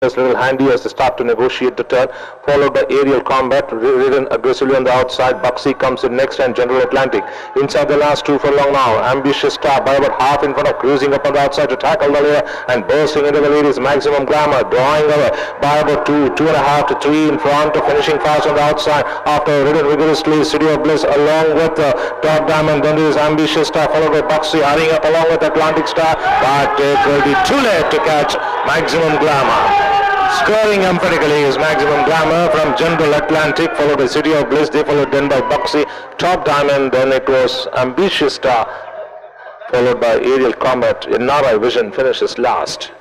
There's little handy as they start to negotiate the turn, followed by aerial combat, ridden aggressively on the outside. Buxy comes in next and General Atlantic. Inside the last two for long now. Ambitious star by about half in front of cruising up on the outside to tackle the leader and bursting into the lead is Maximum Glamour, drawing over by about two, two and a half to three in front of finishing fast on the outside after ridden vigorously. City of Bliss along with uh, Top Diamond. Then is Ambitious Star followed by Buxy hurrying up along with Atlantic Star, but it will be too late to catch Maximum Glamour. Scoring emphatically is Maximum Glamour from General Atlantic, followed by City of Bliss. They followed then by Buxy, Top Diamond. Then it was Ambitious Star, followed by Aerial Combat. Nara Vision finishes last.